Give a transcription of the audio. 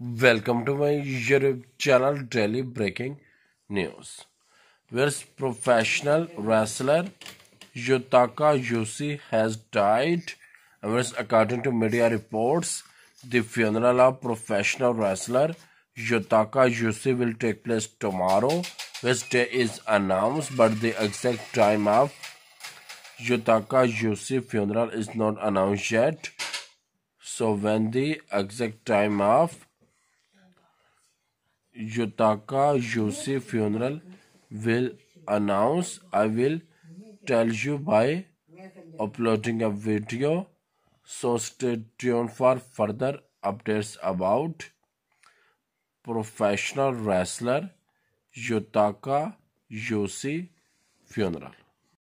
Welcome to my YouTube channel Daily Breaking News. Where professional wrestler Yutaka Yoshie has died. Whereas according to media reports, the funeral of professional wrestler Yutaka Yoshie will take place tomorrow. Which day is announced, but the exact time of Yutaka Yoshie funeral is not announced yet. So when the exact time of Yutaka Yoshie funeral will announce. I will tell you by uploading a video. So stay tuned for further updates about professional wrestler Yutaka Yoshie funeral.